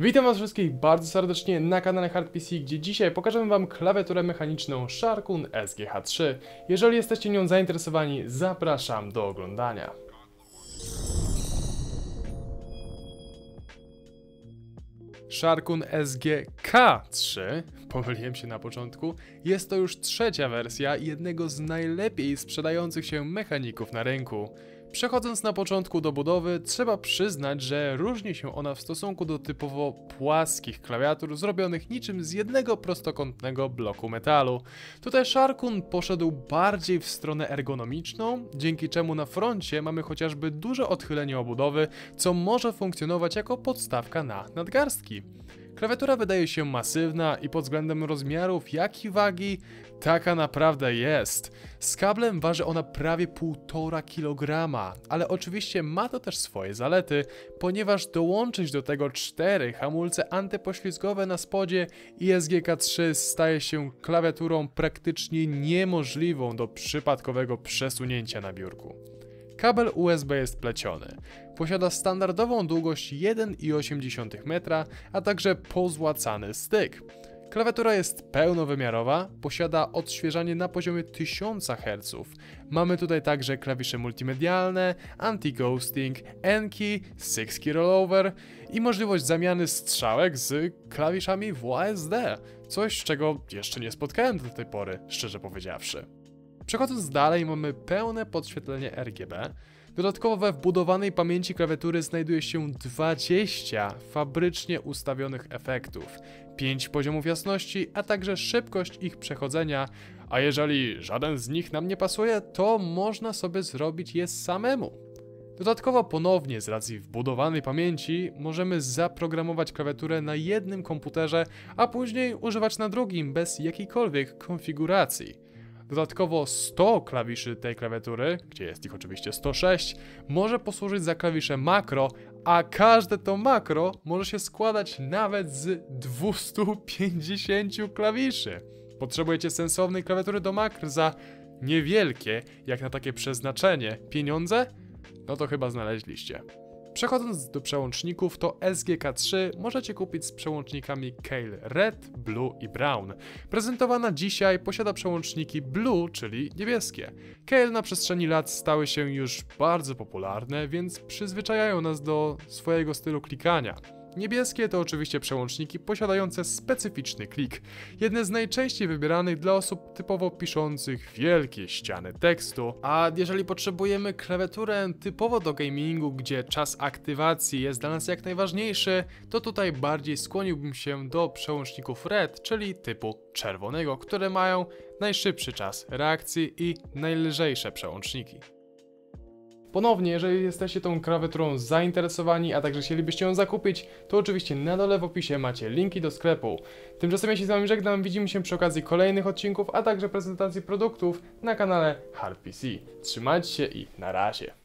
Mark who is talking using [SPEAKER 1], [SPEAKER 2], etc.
[SPEAKER 1] Witam was wszystkich bardzo serdecznie na kanale HardPC, gdzie dzisiaj pokażemy wam klawiaturę mechaniczną Sharkun SGH3. Jeżeli jesteście nią zainteresowani, zapraszam do oglądania. Sharkun SGK3, pomyliłem się na początku, jest to już trzecia wersja jednego z najlepiej sprzedających się mechaników na rynku. Przechodząc na początku do budowy, trzeba przyznać, że różni się ona w stosunku do typowo płaskich klawiatur zrobionych niczym z jednego prostokątnego bloku metalu. Tutaj Sharkun poszedł bardziej w stronę ergonomiczną, dzięki czemu na froncie mamy chociażby duże odchylenie obudowy, co może funkcjonować jako podstawka na nadgarstki. Klawiatura wydaje się masywna i pod względem rozmiarów, jak i wagi, taka naprawdę jest. Z kablem waży ona prawie 1,5 kg, ale oczywiście ma to też swoje zalety, ponieważ dołączyć do tego cztery hamulce antypoślizgowe na spodzie i SGK3 staje się klawiaturą praktycznie niemożliwą do przypadkowego przesunięcia na biurku. Kabel USB jest pleciony. Posiada standardową długość 1,8 metra, a także pozłacany styk. Klawiatura jest pełnowymiarowa, posiada odświeżanie na poziomie 1000 Hz. Mamy tutaj także klawisze multimedialne, anti-ghosting, N-key, 6-key rollover i możliwość zamiany strzałek z klawiszami WASD. Coś, czego jeszcze nie spotkałem do tej pory, szczerze powiedziawszy. Przechodząc dalej mamy pełne podświetlenie RGB. Dodatkowo we wbudowanej pamięci klawiatury znajduje się 20 fabrycznie ustawionych efektów, 5 poziomów jasności, a także szybkość ich przechodzenia, a jeżeli żaden z nich nam nie pasuje, to można sobie zrobić je samemu. Dodatkowo ponownie z racji wbudowanej pamięci możemy zaprogramować klawiaturę na jednym komputerze, a później używać na drugim bez jakiejkolwiek konfiguracji. Dodatkowo 100 klawiszy tej klawiatury, gdzie jest ich oczywiście 106, może posłużyć za klawisze makro, a każde to makro może się składać nawet z 250 klawiszy. Potrzebujecie sensownej klawiatury do makr za niewielkie, jak na takie przeznaczenie, pieniądze? No to chyba znaleźliście. Przechodząc do przełączników, to SGK3 możecie kupić z przełącznikami Kale Red, Blue i Brown. Prezentowana dzisiaj posiada przełączniki Blue, czyli niebieskie. Kale na przestrzeni lat stały się już bardzo popularne, więc przyzwyczajają nas do swojego stylu klikania. Niebieskie to oczywiście przełączniki posiadające specyficzny klik, jedne z najczęściej wybieranych dla osób typowo piszących wielkie ściany tekstu, a jeżeli potrzebujemy klawiaturę typowo do gamingu, gdzie czas aktywacji jest dla nas jak najważniejszy, to tutaj bardziej skłoniłbym się do przełączników LED, czyli typu czerwonego, które mają najszybszy czas reakcji i najlżejsze przełączniki. Ponownie, jeżeli jesteście tą klawiaturą zainteresowani, a także chcielibyście ją zakupić, to oczywiście na dole w opisie macie linki do sklepu. Tymczasem ja się z wami żegnam, widzimy się przy okazji kolejnych odcinków, a także prezentacji produktów na kanale HardPC. Trzymajcie się i na razie.